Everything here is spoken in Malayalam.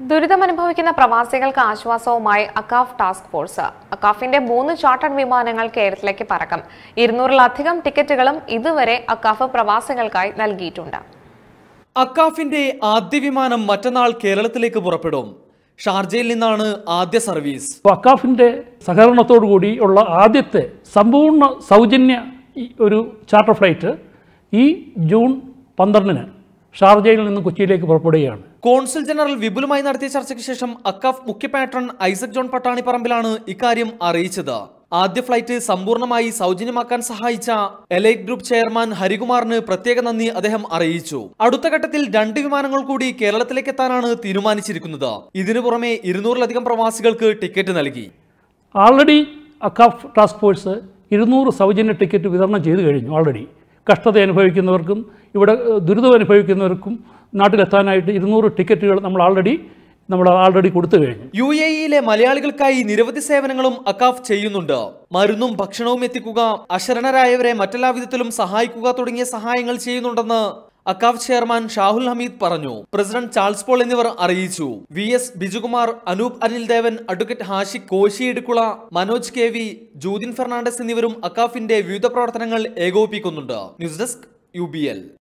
ദുരിതമനുഭവിക്കുന്ന പ്രവാസികൾക്ക് ആശ്വാസവുമായി അക്കാഫ് ടാസ്ക് ഫോഴ്സ്. അക്കാഫിന്റെ മൂന്ന് ചാർട്ടേഡ് വിമാനങ്ങൾ കേരളത്തിലേക്ക് പറക്കും. ഇരുന്നൂറിലധികം ടിക്കറ്റുകളും ഇതുവരെ അക്കാഫ് പ്രവാസികൾക്കായി നൽകിയിട്ടുണ്ട്. അക്കാഫിന്റെ ആദ്യ വിമാനം മറ്റന്നാൾ കേരളത്തിലേക്ക് പുറപ്പെടും. ഷാർജയിൽ നിന്നാണ് ആദ്യ സർവീസ്. അക്കാഫിന്റെ സഹകരണത്തോടു കൂടി ഉള്ള ആദ്യത്തെ സമ്പൂർണ സൗജന്യ ഒരു ചാർട്ടർ ഫ്ലൈറ്റ് ഈ ജൂൺ പന്ത്രണ്ടിന് ഷാർജയിൽ നിന്ന് കൊച്ചിയിലേക്ക് പുറപ്പെടുകയാണ്. കോൺസുൽ ജനറൽ വിപുലമായി നടത്തിയ ചർച്ചയ്ക്ക് ശേഷം അക്കാഫ് മുഖ്യ പാട്രൺ ഐസക് ജോൺ പട്ടാണി പട്ടാണിപ്പറമ്പിലാണ് ഇക്കാര്യം അറിയിച്ചത്. ആദ്യ ഫ്ലൈറ്റ് സമ്പൂർണമായി സൗജന്യമാക്കാൻ സഹായിച്ച എലൈറ്റ് ഗ്രൂപ്പ് ചെയർമാൻ ഹരികുമാറിന് പ്രത്യേക നന്ദി അദ്ദേഹം അറിയിച്ചു. അടുത്ത ഘട്ടത്തിൽ രണ്ട് വിമാനങ്ങൾ കൂടി കേരളത്തിലേക്ക് എത്താനാണ് തീരുമാനിച്ചിരിക്കുന്നത്. ഇതിനു പുറമെ ഇരുന്നൂറിലധികം പ്രവാസികൾക്ക് ടിക്കറ്റ് നൽകി. ആൾറെഡി അക്കാഫ് ടാസ്ക് ഫോഴ്സ് ഇരുന്നൂറ് സൗജന്യ ടിക്കറ്റ് വിതരണം ചെയ്തു കഴിഞ്ഞു ഓൾറെഡി കഷ്ടത അനുഭവിക്കുന്നവർക്കും ഇവിടെ ദുരിതം അനുഭവിക്കുന്നവർക്കും നാട്ടിലെത്താനായിട്ട് ഇരുന്നൂറ് ടിക്കറ്റുകൾ നമ്മൾ ആൾറെഡി നമ്മൾ ആൾറെഡി കൊടുത്തു കഴിഞ്ഞു. യു എ ഇയിലെ മലയാളികൾക്കായി നിരവധി സേവനങ്ങളും അക്കാഫ് ചെയ്യുന്നുണ്ട്. മരുന്നും ഭക്ഷണവും എത്തിക്കുക അശരണരായവരെ മറ്റെല്ലാ വിധത്തിലും സഹായിക്കുക തുടങ്ങിയ സഹായങ്ങൾ ചെയ്യുന്നുണ്ടെന്ന് അക്കാഫ് ചെയർമാൻ ഷാഹുൽ ഹമീദ് പറഞ്ഞു. പ്രസിഡന്റ് ചാൾസ് പോൾ എന്നിവർ അറിയിച്ചു. V S Bijukumar Anoop Anil Devan advocate Hashiq Koshy Idukkula Manoj K V Judin Fernandez എന്നിവരും അക്കാഫിന്റെ വിവിധ പ്രവർത്തനങ്ങൾ ഏകോപിപ്പിക്കുന്നുണ്ട്. News desk U